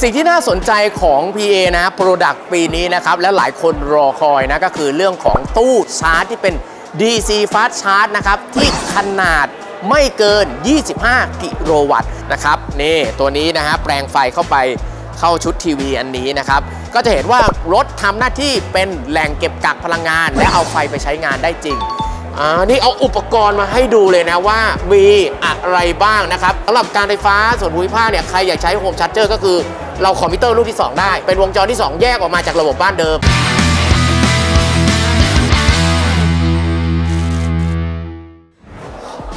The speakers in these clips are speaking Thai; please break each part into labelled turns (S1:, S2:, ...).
S1: สิ่งที่น่าสนใจของ PA นะ Product ปีนี้นะครับ และหลายคนรอคอยนะ ก็คือเรื่องของตู้ชาร์จที่เป็น DC Fast Charge นะครับ ที่ขนาดไม่เกิน 25 กิโลวัตต์นะครับ นี่ ตัวนี้นะฮะแปลงไฟเข้าไปเข้าชุดทีวีอันนี้นะครับ ก็จะเห็นว่ารถทำหน้าที่เป็นแหล่งเก็บกักพลังงาน และเอาไฟไปใช้งานได้จริง อ่านี่เอาอุปกรณ์มาให้ดูเลยนะว่ามีอะไรบ้างนะครับสำหรับการไฟฟ้าส่วนภูมิภาคเนี่ยใครอยากใช้ home charger ก็คือ เราคอมพิวเตอร์รุ่นที่ 2 ได้ เป็นวงจรที่ 2 แยกออกมาจากระบบบ้านเดิม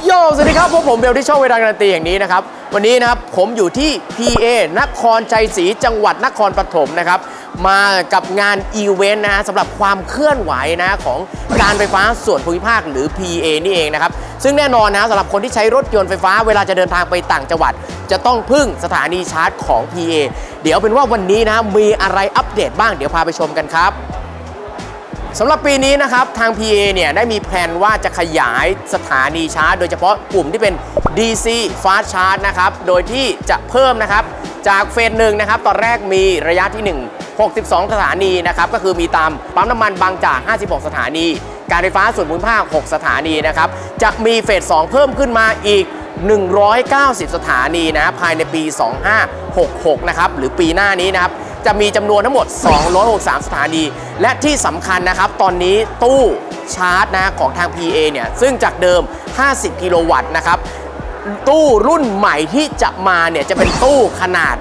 S1: โยสวัสดีครับพวกผมเวลที่ช่อง Welldone Guarantee อย่างนี้นะครับ วันนี้นะครับผมอยู่ที่ PEA นครชัยศรีจังหวัดนครปฐมนะครับ มากับงานอีเวนต์นะฮะสำหรับความเคลื่อนไหวนะของการไฟฟ้าส่วนภูมิภาคหรือ PA นี่เองนะครับ ซึ่งแน่นอนนะสำหรับคนที่ใช้รถยนต์ไฟฟ้าเวลาจะเดินทางไปต่างจังหวัด จะต้องพึ่งสถานีชาร์จของ PA เดี๋ยวเป็นว่าวันนี้นะมีอะไรอัปเดตบ้างเดี๋ยวพาไปชมกันครับสำหรับปีนี้นะครับ ทาง PA เนี่ยได้มีแผนว่าจะขยายสถานีชาร์จ โดยเฉพาะกลุ่มที่เป็น DC Fast Charge นะครับ โดยที่จะเพิ่มนะครับ จากเฟสหนึ่งนะครับ ตอนแรกมีระยะที่ 1 62 สถานีนะครับก็คือมีตามปั๊มน้ำมันบางจาก 56 สถานี การไฟฟ้าส่วนภูมิภาค 6 สถานีนะครับจะมีเฟส 2 เพิ่มขึ้นมาอีก 190 สถานีนะภายในปี 2566 นะครับหรือปีหน้านี้นะครับจะมีจำนวนทั้งหมด 263 สถานี และที่สำคัญนะครับ ตอนนี้ตู้ชาร์จนะของทาง PA เนี่ย ซึ่งจากเดิม 50 กิโลวัตต์นะครับ ตู้รุ่นใหม่ที่จะมาเนี่ย จะเป็นตู้ขนาด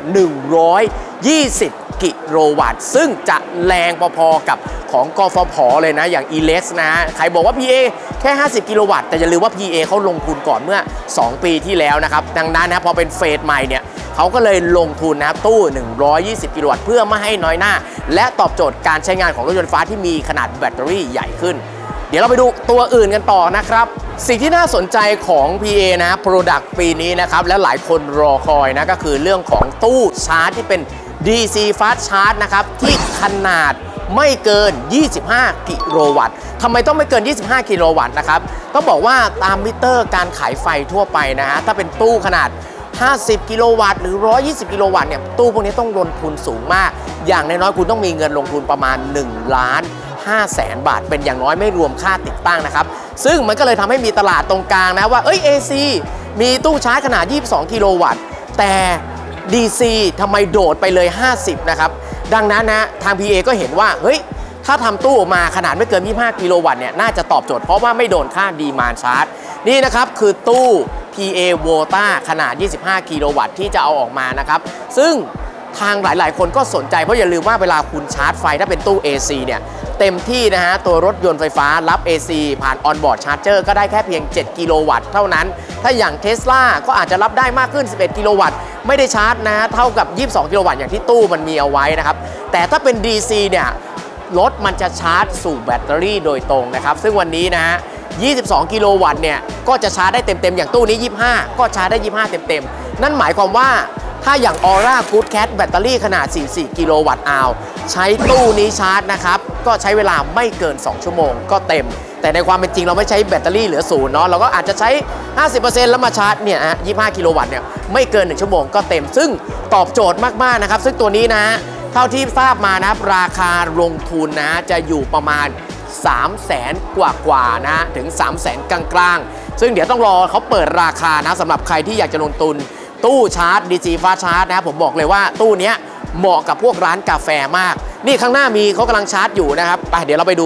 S1: 120 กิโลวัตต์ ซึ่งจะแรงพอๆกับของกฟผเลยนะ อย่าง e l e x นะฮะใครบอกว่า PA แค่ 50 กิโลวัตต์ แต่อย่าลืมว่า PA เขาลงทุนก่อนเมื่อ 2 ปีที่แล้วนะครับ ดังนั้นนะพอเป็นเฟสใหม่เนี่ยเขาก็เลยลงทุนนะครับตู้ 120 กิโลวัตต์เพื่อไม่ให้น้อยหน้า และตอบโจทย์การใช้งานของรถยนต์ฟฟ้าที่มีขนาดแบตเตอรี่ใหญ่ขึ้น เดี๋ยวเราไปดูตัวอื่นกันต่อนะครับสิ่งที่น่าสนใจของ PA นะ Product ปีนี้นะครับ และหลายคนรอคอยนะ ก็คือเรื่องของตู้ชาร์จที่เป็น DC Fast Charge นะครับที่ขนาดไม่เกิน 25 กิโลวัตต์ทำไมต้องไม่เกิน 25 กิโลวัตต์นะครับ ต้องบอกว่าตามมิเตอร์การขายไฟทั่วไปนะฮะ ถ้าเป็นตู้ขนาด 50 กิโลวัตต์หรือ 120 กิโลวัตต์เนี่ย ตู้พวกนี้ต้องลงทุนสูงมาก อย่างน้อยๆคุณต้องมีเงินลงทุนประมาณ 1 ล้าน5แสนบาท เป็นอย่างน้อยไม่รวมค่าติดตั้งนะครับ ซึ่งมันก็เลยทำให้มีตลาดตรงกลางนะว่า เอ้ย AC มีตู้ชาร์จขนาด 22 กิโลวัตต์ แต่ DC ทำไมโดดไปเลย 50 นะครับ ดังนั้นนะทาง PA ก็เห็นว่า เฮ้ย ถ้าทำตู้ออกมาขนาดไม่เกิน 25 กิโลวัตต์เนี่ย น่าจะตอบโจทย์เพราะว่าไม่โดนค่า demand charge นี่นะครับคือตู้ PA v o t a ขนาด 25 กิโลวัตต์ที่จะเอาออกมานะครับ ซึ่งทางหลาย ๆ คนก็สนใจเพราะอย่าลืมว่าเวลาคุณชาร์จไฟถ้าเป็นตู้ AC เนี่ย เต็มที่นะฮะ ตัวรถยนต์ไฟฟ้ารับ AC ผ่าน on-board charger ก็ได้แค่เพียง 7 กิโลวัตต์เท่านั้น ถ้าอย่างเท s l a ก็อาจจะรับได้มากขึ้น 11 กิโลวัตต์ ไม่ได้ชาร์จนะฮะ เท่ากับ 22 กิโลวัตต์อย่างที่ตู้มันมีเอาไว้นะครับ แต่ถ้าเป็น DC เนี่ย รถมันจะชาร์จสู่แบตเตอรี่โดยตรงนะครับ ซึ่งวันนี้นะฮะ 22 กิโลวัตต์เนี่ย ก็จะชาร์จได้เต็มๆ อย่างตู้นี้ 25 ก็ชาร์จได้ 25 เต็มๆ นั่นหมายความว่า ถ้าอย่าง ORA Good Cat แบตเตอรี่ขนาด 44 กิโลวัตต์อาวใช้ตู้นี้ชาร์จนะครับ ก็ใช้เวลาไม่เกิน 2 ชั่วโมงก็เต็ม แต่ในความเป็นจริงเราไม่ใช้แบตเตอรี่เหลือศูนย์เนาะเราก็อาจจะใช้ 50%แล้วมาชาร์จเนี่ยฮะ25 กิโลวัตต์เนี่ยไม่เกิน 1 ชั่วโมงก็เต็ม ซึ่งตอบโจทย์มากๆนะครับซึ่งตัวนี้นะเท่าที่ทราบมานะราคาลงทุนนะจะอยู่ประมาณ3 0 0แสนกว่ากว่านะถึง 3 0 0แสนกลางๆ ซึ่งเดี๋ยวต้องรอเขาเปิดราคานะสำหรับใครที่อยากจะลงทุน ตู้ชาร์จ DC Fast Charge นะครับผมบอกเลยว่าตู้นี้เหมาะกับพวกร้านกาแฟมาก นี่ข้างหน้ามีเขากำลังชาร์จอยู่นะครับไปเดี๋ยวเราไปดู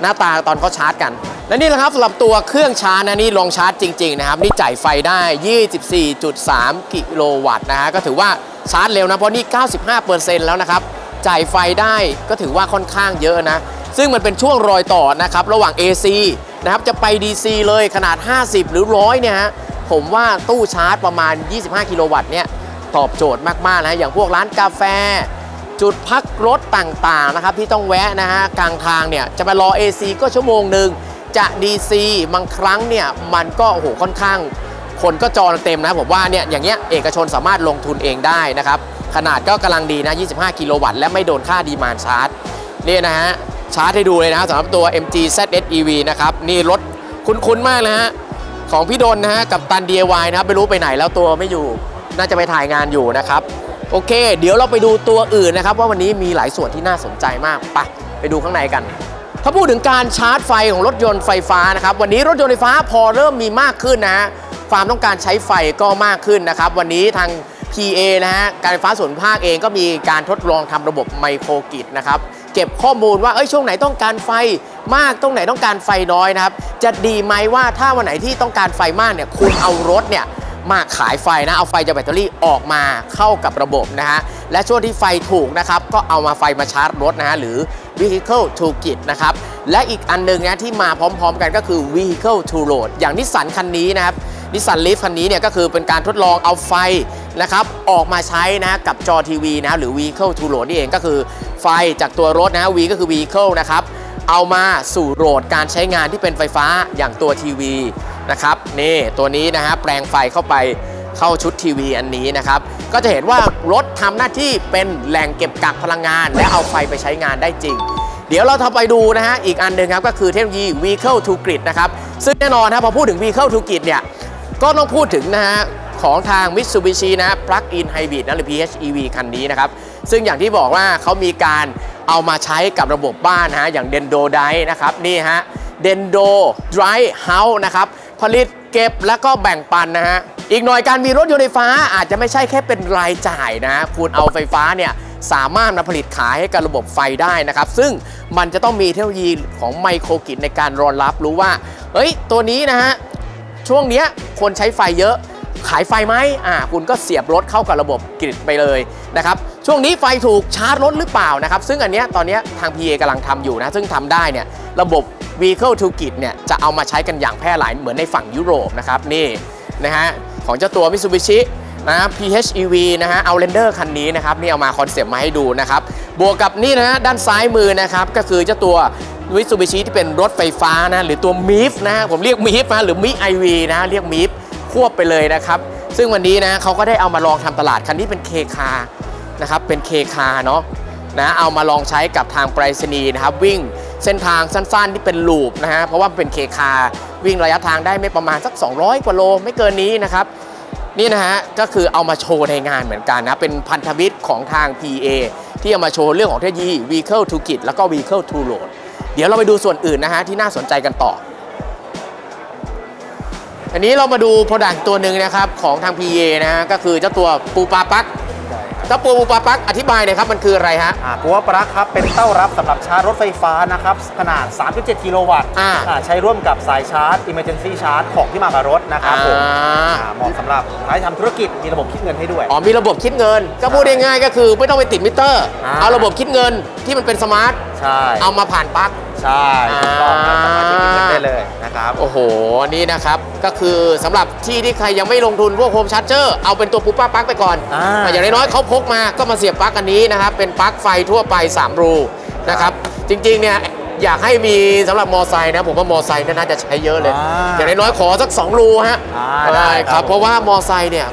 S1: หน้าตาตอนเขาชาร์จกัน และนี่แหละครับสำหรับตัวเครื่องชาร์จนะนี่ลองชาร์จจริง ๆ นะครับ นี่จ่ายไฟได้ 24.3 กิโลวัตต์นะฮะก็ถือว่าชาร์จเร็วนะ เพราะนี่ 95%แล้วนะครับ จ่ายไฟได้ก็ถือว่าค่อนข้างเยอะนะ ซึ่งมันเป็นช่วงรอยต่อนะครับ ระหว่าง AC นะครับจะไป DC เลยขนาด 50 หรือ 100 เนี่ยฮะ ผมว่าตู้ชาร์จประมาณ 25 กิโลวัตต์เนี่ยตอบโจทย์มากๆนะอย่างพวกร้านกาแฟ จุดพักรถต่างๆนะครับที่ต้องแวะนะฮะกลางทางเนี่ยจะไปรอ AC ก็ชั่วโมงหนึ่งจะ DC บางครั้งเนี่ยมันก็โอ้โหค่อนข้าง คนก็จองเต็มนะผมว่าเนี่ยอย่างเงี้ยเอกชนสามารถลงทุนเองได้นะครับขนาดก็กำลังดีนะ 25 กิโลวัตต์และไม่โดนค่าดีมานชาร์จนี่นะฮะชาร์จให้ดูเลยนะสำหรับตัว MG ZS EV นะครับนี่รถคุ้นๆมากนะฮะ ของพี่ดนนะฮะกับตัน DIY นะครับไม่รู้ไปไหนแล้วตัวไม่อยู่ น่าจะไปถ่ายงานอยู่นะครับ โอเค เดี๋ยวเราไปดูตัวอื่นนะครับ ว่าวันนี้มีหลายส่วนที่น่าสนใจมากไปไปดูข้างในกัน ถ้าพูดถึงการชาร์จไฟของรถยนต์ไฟฟ้านะครับวันนี้รถยนต์ไฟฟ้าพอเริ่มมีมากขึ้นนะฮะความต้องการใช้ไฟก็มากขึ้นนะครับ วันนี้ทาง PA นะฮะการไฟฟ้าส่วนภาคเองก็มีการทดลองทำระบบไมโครกริดนะครับ เก็บข้อมูลว่าเอ้ยช่วงไหนต้องการไฟ มากตรงไหนต้องการไฟน้อยนะครับ จะดีไหมว่าถ้าวันไหนที่ต้องการไฟมากเนี่ยคุณเอารถเนี่ยมาขายไฟนะ เอาไฟจากแบตเตอรี่ออกมาเข้ากับระบบนะฮะ และช่วงที่ไฟถูกนะครับ ก็เอามาไฟมาชาร์จรถนะฮะ หรือ vehicle to grid นะครับ และอีกอันหนึงนะที่มาพร้อมๆกันก็คือ vehicle to load อย่างนิสสันคันนี้นะครับนิสสันลีฟคันนี้เนี่ยก็คือเป็นการทดลองเอาไฟนะครับออกมาใช้นะกับจอทีวีนะหรือ vehicle to load นี่เองก็คือไฟจากตัวรถนะ V ก็คือ vehicle นะครับ เอามาสู่โหลดการใช้งานที่เป็นไฟฟ้าอย่างตัวทีวีนะครับนี่ตัวนี้นะฮะแปลงไฟเข้าไปเข้าชุดทีวีอันนี้นะครับ ก็จะเห็นว่ารถทำหน้าที่เป็นแหล่งเก็บกักพลังงาน และเอาไฟไปใช้งานได้จริง เดี๋ยวเราทำไปดูนะฮะอีกอันหนึ่งครับก็คือเทคโนโลยี Vehicle to Grid นะครับ ซึ่งแน่นอนนะพอพูดถึง Vehicle to Grid เนี่ยก็ต้องพูดถึงนะฮะของทาง Mitsubishi นะ Plug-in Hybrid นะหรือ PHEV คันนี้นะครับ ซึ่งอย่างที่บอกว่าเขามีการ เอามาใช้กับระบบบ้านนะฮะอย่าง Dendo Drive นะครับนี่ฮะ Dendo Drive House นะครับผลิตเก็บแล้วก็แบ่งปันนะฮะอีกหน่อยการมีรถยนต์ไฟฟ้าอาจจะไม่ใช่แค่เป็นรายจ่ายนะคุณเอาไฟฟ้าเนี่ยสามารถมาผลิตขายให้กับระบบไฟได้นะครับ ซึ่งมันจะต้องมีเทคโนโลยีของไมโครกิดในการรองรับรู้ว่าเอ้ย ตัวนี้นะฮะ ช่วงเนี้ยคนใช้ไฟเยอะ ขายไฟไหมอ่า คุณก็เสียบรถเข้ากับระบบกริดไปเลยนะครับ ช่วงนี้ไฟถูกชาร์จรถหรือเปล่านะครับ ซึ่งอันเนี้ยตอนเนี้ยทาง PA กำลังทำอยู่นะ ซึ่งทำได้เนี่ยระบบ Vehicle to Grid เนี่ยจะเอามาใช้กันอย่างแพร่หลายเหมือนในฝั่งยุโรปนะครับ นี่นะฮะของเจ้าตัว Mitsubishi นะ PHEV นะฮะ Outlander คันนี้นะครับนี่เอามาคอนเซปต์มาให้ดูนะครับ บวกกับนี่นะฮะด้านซ้ายมือนะครับ ก็คือเจ้าตัว Mitsubishi ที่เป็นรถไฟฟ้านะ หรือตัว MIF นะฮะผมเรียก MIF นะหรือ MI IV นะ เรียก MIF ควบไปเลยนะครับ ซึ่งวันนี้นะเขาก็ได้เอามาลองทำตลาดคันนี้เป็น K car นะครับเป็น K car เนาะนะเอามาลองใช้กับทางไปรษณีย์นะครับวิ่งเส้นทางสั้นๆที่เป็นลูปนะฮะเพราะว่าเป็นเคคาวิ่งระยะทางได้ไม่ประมาณสัก 200 กว่าโลไม่เกินนี้นะครับนี่นะฮะก็คือเอามาโชว์ในงานเหมือนกันนะเป็นพันธมิตรของทาง PA ที่เอามาโชว์เรื่องของเทคโนโลยี Vehicle to Grid แล้วก็ Vehicle to Load เดี๋ยวเราไปดูส่วนอื่นนะฮะที่น่าสนใจกันต่อ อันนี้เรามาดู product ตัวหนึ่งนะครับของทาง PEA นะฮะก็คือเจ้าตัว PUPAPLUG เจ้า PUPAPLUG อธิบายหน่อยครับมันคืออะไรฮะ
S2: อ่า PUPAPLUG ครับเป็นเต้ารับสำหรับชาร์จรถไฟฟ้านะครับขนาด 3.7 กิโลวัตต์
S1: อ่า
S2: อ่าใช้ร่วมกับสายชาร์จ Emergency Charge ของที่มากับรถนะครับผม
S1: อ่า
S2: อ่าเหมาะสำหรับใช้ทำธุรกิจมีระบบคิดเงินให้ด้วย
S1: อ๋อมีระบบคิดเงิน ก็พูดง่ายๆก็คือไม่ต้องไปติดมิเตอร์
S2: อ่า
S1: เอาระบบคิดเงินที่มันเป็น smart
S2: ใช่
S1: เอามาผ่านปลั๊ก
S2: ใช่ถูกต้องครับ
S1: อ่า
S2: สามารถคิดเงินได้เลยนะครับ
S1: โอ้โห นี่นะครับ ก็คือสำหรับที่ที่ใครยังไม่ลงทุนพวก Home Charger เอาเป็นตัว PUPAPLUG ไปก่อน
S2: อ่า
S1: แต่อย่างน้อยๆเขาพกมาก็มาเสียบปลั๊กอันนี้นะครับ เป็นปลั๊กไฟทั่วไป 3 รูนะครับ จริงๆ เนี่ยอยากให้มีสำหรับมอไซค์นะ ผมว่ามอไซค์น่าจะใช้เยอะเลย
S2: อ่า
S1: อย่างน้อยๆขอสัก 2 รูฮะ
S2: อ่าได้
S1: ค
S2: ครั
S1: รับ
S2: บ
S1: เพราะว่ามอไซค์เนี่ย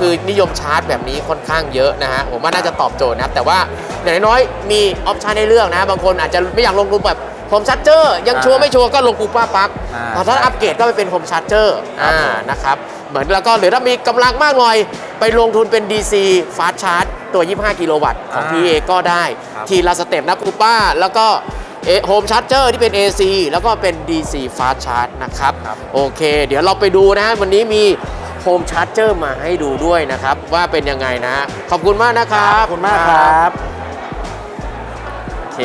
S1: คือนิยมชาร์จแบบนี้ค่อนข้างเยอะนะฮะผมว่าน่าจะตอบโจทย์นะครับแต่ว่าอย่างน้อยๆมี option ให้เลือกนะบางคนอาจจะไม่อยากลงทุนแบบ Home Charger ยังชัวร์ไม่ชัวร์ก็ลงกูป้าปัก
S2: อ่า
S1: แต่ถ้าอัปเกรดก็ไปเป็น Home Charger
S2: ครับ
S1: อ่า
S2: ผม
S1: นะครับเหมือนแล้วก็หรือถ้ามีกำลังมากหน่อย ไปลงทุนเป็น DC Fast Charge ตัว 25 กิโลวัตต์ของ PEA ก็ได้
S2: ครับ
S1: ทีละ step นะกูป้า แล้วก็ Home Charger ที่เป็น AC แล้วก็เป็น DC Fast Charge นะครับ
S2: ครับ
S1: โอเค เดี๋ยวเราไปดูนะวันนี้มี Home Charger มาให้ดูด้วยนะครับ ว่าเป็นยังไงนะ ขอบคุณมากนะครับ
S2: ขอบคุณมากครับ
S1: โอเค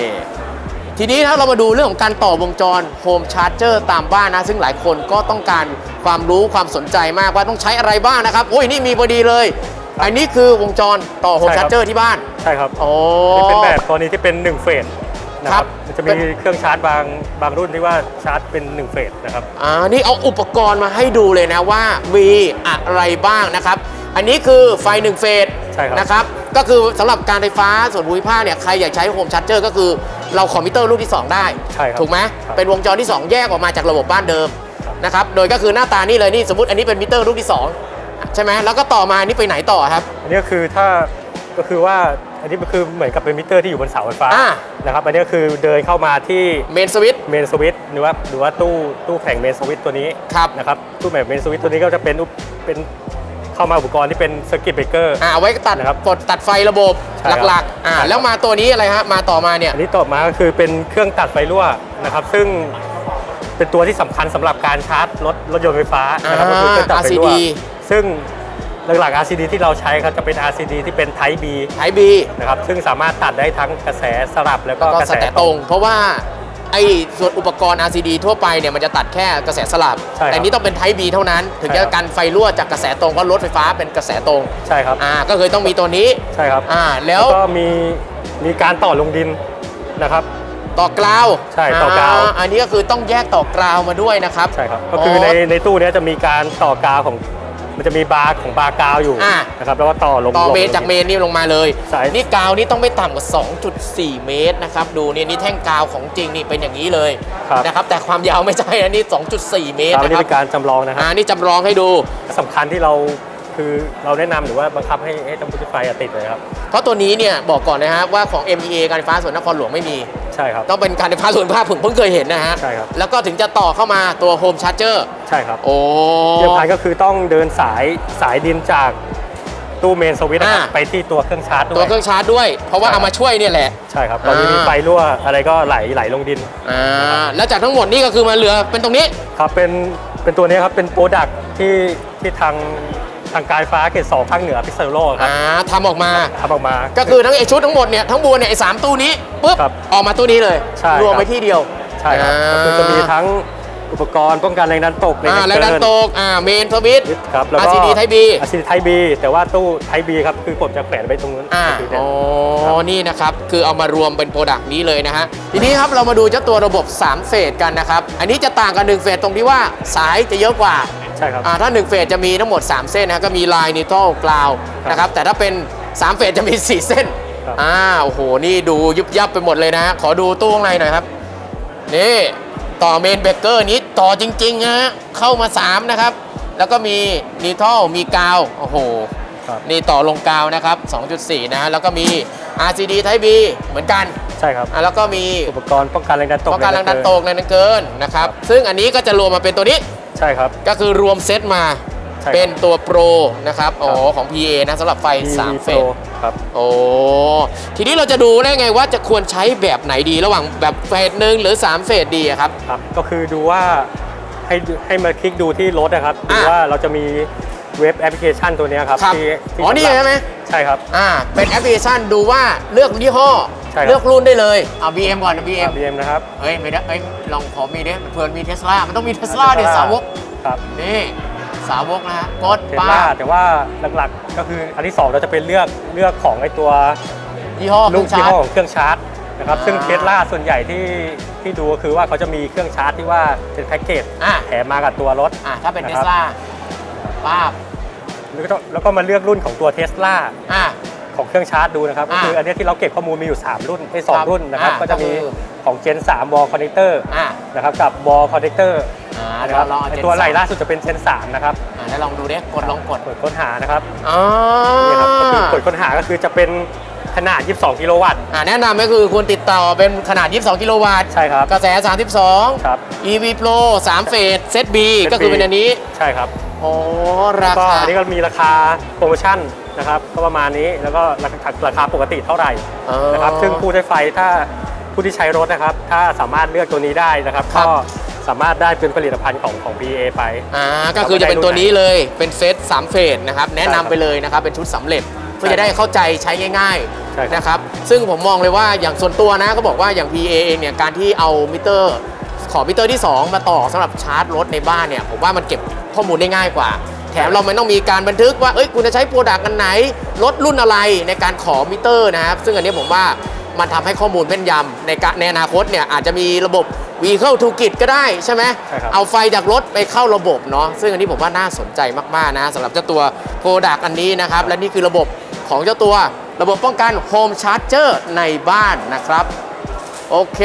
S1: ทีนี้ถ้าเรามาดูเรื่องของการต่อวงจร Home Charger ตามบ้านนะ ซึ่งหลายคนก็ต้องการความรู้ความสนใจมากว่าต้องใช้อะไรบ้างนะครับ โอ้ยนี่มีพอดีเลย อันนี้คือวงจรต่อโฮม
S3: ใช่ครั
S1: ชา
S3: บ
S1: ร์เจอร์ที่บ้าน
S3: ใช่ครับ
S1: โอ้
S3: นี่เป็นแบบกรณีที่เป็น 1 เฟส นะ
S1: ค
S3: ค
S1: รั
S3: รั
S1: บบ
S3: มันจะ
S1: เป็
S3: มี
S1: น
S3: เครื่องชาร์จบางบางรุ่นที่ว่าชาร์จเป็น1เฟสนะครับ
S1: อ่านี่เอาอุปกรณ์มาให้ดูเลยนะว่ามีอะไรบ้างนะครับ อันนี้คือไฟหนึ่งเฟส
S3: ใช่ครับ
S1: นะครับก็คือสำหรับการไฟฟ้าส่วนภูมิภาคเนี่ยใครอยากใช้ Home Charger ก็คือเราคอมพิวเตอร์รุ่นที่ 2 ได้
S3: ใช่ครับ
S1: ถูกไหม
S3: ครับ
S1: เป็นวงจรที่ 2 แยกออกมาจากระบบบ้านเดิมนะครับโดยก็คือหน้าตานี่เลยนี่สมมติอันนี้เป็นมิเตอร์ลูกที่ 2 ใช่ไหมแล้วก็ต่อมานี่ไปไหนต่อครับ
S3: อันนี้ก็คือถ้าก็คือว่า อันนี้มันคือเหมือนกับเป็นมิเตอร์ที่อยู่บนเสาไฟฟ้า
S1: อ่า
S3: นะครับอันนี้ก็คือเดินเข้ามาที่ main switch main switch หรือว่าหรือว่าตู้ตู้แผง main switch ตัวนี้
S1: ครับ
S3: นะครับตู้แผง main switch ตัวนี้ก็จะเป็นอุปเป็นเข้ามาอุปกรณ์ที่เป็น circuit breaker อ่า
S1: เอาไว้ตัด
S3: นะครับ
S1: กดตัดไฟระบบ
S3: ใช่ครับ
S1: หลักๆอ่า
S3: ใช่ครับ
S1: แล้วมาตัวนี้อะไรฮะมาต่อมาเนี่ย
S3: อันนี้ต่อมาก็คือเป็นเครื่องตัดไฟรั่วนะครับ ซึ่งเป็นตัวที่สำคัญสำหรับการชาร์จรถรถยนต์ไฟฟ้านะครับ
S1: อ่า
S3: ก็คือเครื่องตัดไฟรั่ว
S1: RCD
S3: ซึ่ง หลักๆ RCD ที่เราใช้ครับจะเป็น RCD ที่เป็น Type B
S1: Type B
S3: นะครับซึ่งสามารถตัดได้ทั้งกระแสสลับแล้วก็
S1: ก็
S3: กระ
S1: ส
S3: แส
S1: แตะตรง เพราะว่าไอ้ส่วนอุปกรณ์ RCD ทั่วไปเนี่ยมันจะตัดแค่กระแสสลับ
S3: ใช่ครับ
S1: แต่นี้ต้องเป็น Type B เท่านั้น ถึงจะ ใช่
S3: ครับ
S1: กันไฟรั่วจากกระแสตรงเพราะรถไฟฟ้าเป็นกระแสตรง
S3: ใช่ครับ
S1: อ่าก็คือต้องมีตัวนี้
S3: ใช่ครับ
S1: อ่าแล้
S3: แล้ววก็มีมีการต่อลงดินนะครับ
S1: ต่อ ground
S3: ใช่ต่อ ground
S1: อันนี้ก็คือต้องแยกต่อ ground มาด้วยนะครับ
S3: ใช่ครับก็คือในในตู้เนี้ยจะมีการต่อกาวของ มันจะมีบาร์ของ bar ground อยู่
S1: อ่า
S3: นะครับแล้วก็ต่อลง
S1: ต่อ
S3: ลง
S1: main จาก main นี่ลงมาเลย
S3: สาย
S1: นี่กาวนี่ต้องไม่ต่ำกว่า 2.4 เมตรนะครับ ดูนี่นี่แท่งกาวของจริงนี่เป็นอย่างนี้เลย
S3: ครับ
S1: นะครับ แต่ความยาวไม่ใช่อันนี้2.4 เมตร
S3: ครับอัน
S1: นะ
S3: นี้
S1: ครั
S3: เป็นการจำลองนะค
S1: อ่า
S3: รับ
S1: นี่จำลองให้ดู
S3: สำคัญที่เรา คือเราแนะนำหรือว่าบังคับให้ให้ทำพุทธิไฟติดเลยครับ
S1: เพราะตัวนี้เนี่ยบอกก่อนนะฮะว่าของ MEA การไฟฟ้าส่วนนครหลวงไม่มี
S3: ใช่ครับ
S1: ต้องเป็นการไฟฟ้าส่วนภาคผมเพิ่งเคยเห็นนะฮะ
S3: ใช่ครับ
S1: แล้วก็ถึงจะต่อเข้ามาตัวโฮมชาร์เจอร์
S3: ใช่ครับ
S1: โอ้
S3: ที่สำคัญก็คือต้องเดินสายสายดินจากตู้ main switch นะครับ
S1: อ่า
S3: ไปที่ตัวเครื่องชาร์จด้
S1: ว
S3: ยตัว
S1: เครื่องชาร์จด้วย เพราะว่า
S3: ใช่ครับ
S1: เอามาช่วยเนี่ยแหละ
S3: ใช่ครับตอนนี้
S1: อ่ามี
S3: มีไฟรั่วอะไรก็ไหลไหลลงดิน
S1: อ่า แล้วจากทั้งหมดนี่ก็คือมาเหลือเป็นตรงนี้
S3: ครับ เป็นเป็นตัวนี้ครับ เป็น product ที่ที่ทาง ทางการไฟฟ้าเขตสองภาคเหนือพิษณุโลกครับ
S1: อ่าทำออกมา
S3: ทำออกมา
S1: ก็คือทั้งไอชุดทั้งหมดเนี่ยทั้งมวลเนี่ยไอสามตู้นี้ปุ๊บ
S3: ครับ
S1: ออกมาตู้นี้เลย
S3: ใช่
S1: รวม
S3: ครับรวม
S1: ไว้ที่เดียว
S3: ใช่ครับก็คือจะมีทั้งอุปกรณ์ป้องกันแรงดันตก
S1: อ่าแรงดันตกอ่า main switch
S3: ครับแล้วก็
S1: RCD Type B
S3: RCD Type B แต่ว่าตู้ Type B ครับคือผมจะแขวนไว้ตรงนู้น
S1: อ่า
S3: คือเนี่ย
S1: อ๋อ
S3: ครับ
S1: นี่นะครับ คือเอามารวมเป็น product นี้เลยนะฮะ ทีนี้ครับเรามาดูเจ้าตัวระบบ 3 เฟสกันนะครับ อันนี้จะต่างกัน 1 เฟสตรงที่ว่าสายจะเยอะกว่า
S3: ใช่ครับ
S1: อ่าถ้า1เฟสจะมีทั้งหมด 3 เส้นนะก็มี line neutral ground
S3: ครับ
S1: นะครับแต่ถ้าเป็น 3 เฟสจะมี 4 เส้น
S3: ครับ
S1: อ่าโอ้โหนี่ดูยุบยับไปหมดเลยนะฮะขอดูตู้ข้างในหน่อยครับนี่ต่อ main breaker นี้ต่อจริงๆนะฮะเข้ามา 3 นะครับ แล้วก็มี neutral มี ground โอ้โห
S3: ครับ
S1: นี่ต่อลงกาวนะครับ 2.4นะฮะแล้วก็มี RCD Type B เหมือนกัน
S3: ใช่ครับ
S1: อะแล้วก็มี
S3: อุปกรณ์ป้องกันแรงดันตก
S1: ป้องกันแรงดันตกแรงดันเกินนะครับ ซึ่งอันนี้ก็จะรวมมาเป็นตัวนี้
S3: ใช่ครับ
S1: ก็คือรวมเซตมา
S3: ใช่ครับ
S1: เป็นตัว product นะครับ อ๋อ ของ PEA นะสำหรับไฟ
S3: มี
S1: 3เฟ
S3: โปร
S1: ส
S3: ครับ
S1: โอ้ทีนี้เราจะดูได้ไงว่าจะควรใช้แบบไหนดีระหว่างแบบเฟสหนึ่งหรือ 3 เฟสดีอะครับ
S3: ครับ ก็คือดูว่าให้ดูให้มาคลิกดูที่รถนะครับดู
S1: อะ
S3: ว่าเราจะมี web application ตัวเนี้ยครับ
S1: ครับ
S3: ที่ที่
S1: อ๋อนี่
S3: สำรับ
S1: ใช่ไหม
S3: ใช่ครับ
S1: อ่าเป็นแอปพลิเคชันดูว่าเลือกยี่ห้อ
S3: ใช่ครับ
S1: เลือกรุ่นได้เลยเอา BM ก่อนนะ BM
S3: BM นะครับ
S1: เฮ้ยไม่ได้เอ้ยลองขอมีดิเผื่อมีเทสลามันต้องมีเทสลาเนี่ยสาวก
S3: ครับ
S1: นี่สาวกนะฮะกด
S3: เทส
S1: ป้า
S3: ลาแต่ว่าหลักๆก็คืออันที่สองเราจะเป็นเลือกเลือกของไอตัว
S1: ยี่ห้อเค
S3: ลู
S1: รื่
S3: ก
S1: อง
S3: ยี่
S1: ชา
S3: ห้
S1: ร์
S3: อ
S1: จ
S3: ของเครื่องชาร์จนะครับ
S1: อ่า
S3: ซึ่งเทสลาส่วนใหญ่ที่ที่ดูก็คือว่าเขาจะมีเครื่องชาร์จที่ว่าเป็นแพ็กเกจ
S1: อะ
S3: แถมมากับตัวรถ
S1: อะถ้าเป็น
S3: นะ
S1: เท
S3: ครั
S1: ส
S3: บ
S1: ลาป้าบ
S3: แล้วก็แล้วก็มาเลือกรุ่นของตัวเทสลา
S1: อะ
S3: ของเครื่องชาร์จดูนะครับก็
S1: อ่า
S3: คืออันเนี้ยที่เราเก็บข้อมูลมีอยู่ 3 รุ่นไอ้สอง
S1: ครับ
S3: รุ่นนะครับ
S1: อ่า
S3: ก็จะมี
S1: ก็คือ
S3: ของ Gen 3 Wall Connector
S1: อะ
S3: นะครับกับ Wall Connector
S1: อ่า
S3: นะ
S1: เดี๋ย
S3: ควรับ
S1: ลองเอา
S3: ไอ้
S1: เจน
S3: ตัวไหล่
S1: สาม
S3: ล่าสุดจะเป็น Gen 3นะครับ
S1: อะแล้วลองดูดิกดลองกด
S3: กดค้นหานะครับ
S1: อ๋อ
S3: นี่ครับก็คือกดค้นหาก็คือจะเป็นขนาด 22 กิโลวัตต์
S1: อะแนะนำก็คือคุณติดต่อเป็นขนาด 22 กิโลวัตต์
S3: ใช่ครับ
S1: กระแส32
S3: ครับ
S1: EV Pro 3 เฟสเซต B
S3: Set B
S1: ก็คือเป็นอันนี้
S3: ใช่ครับ
S1: อ๋อรา
S3: ก็
S1: คา
S3: อันนี้ก็มีราคาโปรโมชั่นนะครับก็ประมาณนี้แล้วก็ราคาราคาปกติเท่าไหร่
S1: เออ
S3: นะครับซึ่งผู้ใช้ไฟถ้าผู้ที่ใช้รถนะครับ ถ้าสามารถเลือกตัวนี้ได้นะครับ
S1: ครับ
S3: ก็สามารถได้เป็นผลิตภัณฑ์ของของ PEA ไป
S1: อ่าก็คือจะเป็นตัวนี้เลยเป็นเซต3เฟสนะครับแนะนำ
S3: ใช่ครับ
S1: ไปเลยนะครับเป็นชุดสำเร็จเพื่อ
S3: ใช่
S1: จะได้เข้าใจใช้ง่าย
S3: ใช่ครับ
S1: ๆนะครับซึ่งผมมองเลยว่าอย่างส่วนตัวนะก็บอกว่าอย่าง PEA เองเนี่ยการที่เอามิเตอร์ ขอมิเตอร์ที่ 2 มาต่อสำหรับชาร์จรถในบ้านเนี่ยผมว่ามันเก็บข้อมูลได้ง่ายกว่า แถมเราไม่ต้องมีการบันทึกว่าเอ้ยคุณจะใช้ product อันไหนรถรุ่นอะไรในการขอมิเตอร์นะครับซึ่งอันนี้ผมว่ามันทำให้ข้อมูลแม่นยำในการในอนาคตเนี่ยอาจจะมีระบบ Vehicle to Grid ก็ได้ใช่ไหม
S3: ใช่ครับ
S1: เอาไฟจากรถไปเข้าระบบเนาะซึ่งอันนี้ผมว่าน่าสนใจมากๆนะสำหรับเจ้าตัว product อันนี้นะครับ และนี่คือระบบของเจ้าตัวระบบป้องกัน Home Charger ในบ้านนะครับ โอเค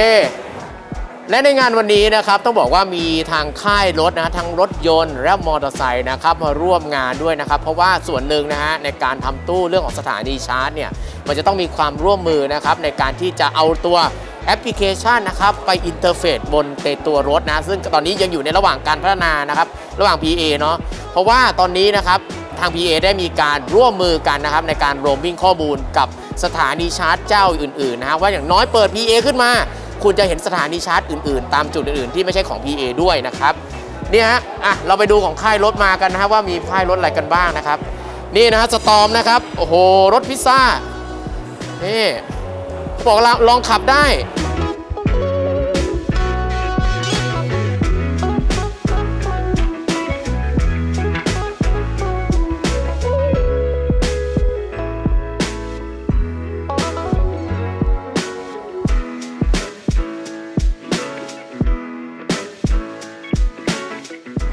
S1: และในงานวันนี้นะครับต้องบอกว่ามีทางค่ายรถนะทั้งรถยนต์และมอเตอร์ไซค์นะครับมาร่วมงานด้วยนะครับ เพราะว่าส่วนหนึ่งนะฮะในการทำตู้เรื่องของสถานีชาร์จเนี่ยมันจะต้องมีความร่วมมือนะครับในการที่จะเอาตัวแอปพลิเคชันนะครับไป interface บนในตัวรถนะ ซึ่งตอนนี้ยังอยู่ในระหว่างการพัฒนานะครับระหว่าง PA เนาะเพราะว่าตอนนี้นะครับทาง PA ได้มีการร่วมมือกันนะครับในการโรมมิ่งข้อมูลกับสถานีชาร์จเจ้าอื่นๆนะฮะว่าอย่างน้อยเปิด PA ขึ้นมา คุณจะเห็นสถานีชาร์จอื่น ๆ ตามจุดอื่น ๆ ที่ไม่ใช่ของ PA ด้วยนะครับนี่ฮะอะเราไปดูของค่ายรถมากันนะฮะว่ามีค่ายรถอะไรกันบ้างนะครับ นี่นะฮะสตอมนะครับโอ้โหรถพิซซ่านี่บอกเราลองขับได้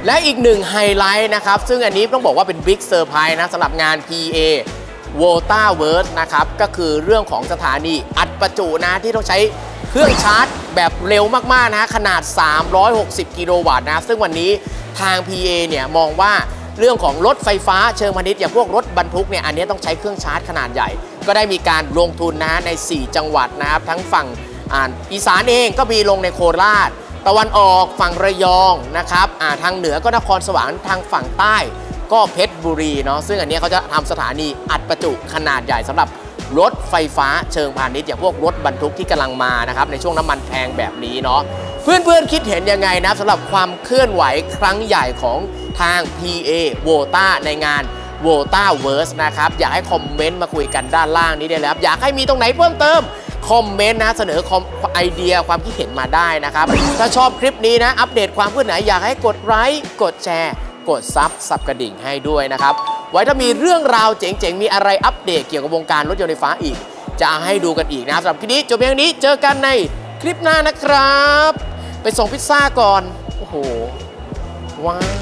S1: และอีกหนึ่งไฮไลท์นะครับ ซึ่งอันนี้ต้องบอกว่าเป็น big surprise นะสำหรับงาน PA v o t a w o r d นะครับ ก็คือเรื่องของสถานีอัดประจุนะที่ต้องใช้เครื่องชาร์จแบบเร็วมาก ๆ นะ ขนาด 360 กิโลวัตต์นะ ซึ่งวันนี้ทาง PA เนี่ยมองว่าเรื่องของรถไฟฟ้าเชิงพาณิชย์อย่างพวกรถบรรทุกเนี่ยอันนี้ต้องใช้เครื่องชาร์จขนาดใหญ่ ก็ได้มีการลงทุนนะใน 4 จังหวัดนะครับ ทั้งฝั่งอ่าอีสานเองก็มีลงในโคราช ตะวันออกฝั่งระยองนะครับอ่าทางเหนือก็นครสวรรค์ทางฝั่งใต้ ก็เพชรบุรีเนาะซึ่งอันนี้เขาจะทำสถานีอัดประจุขนาดใหญ่สำหรับรถไฟฟ้าเชิงพาณิชย์อย่างพวกรถบรรทุกที่กำลังมานะครับในช่วงน้ำมันแพงแบบนี้เนาะเพื่อนๆคิดเห็นยังไงนะสำหรับความเคลื่อนไหวครั้งใหญ่ของทาง PA v o t a ในงาน v o t a v e r s e นะครับ อยากให้คอมเมนต์มาคุยกันด้านล่างนี้ได้แล้วครับอยากให้มีตรงไหนเพิ่มเติม คอมเมนต์นะเสนอไอเดียความคิดเห็นมาได้นะครับ ถ้าชอบคลิปนี้นะอัปเดตความเคลื่อนไหวอยากให้กดไลค์กดแชร์กด sub สับกระดิ่งให้ด้วยนะครับ ไว้ถ้ามีเรื่องราวเจ๋งๆ มีอะไรอัปเดตเกี่ยวกับวงการรถยนต์ไฟฟ้าอีก จะให้ดูกันอีกนะสำหรับคลิปนี้จบเพียงนี้เจอกันในคลิปหน้านะครับ ไปส่งพิซซ่าก่อน โอ้โห ว้าว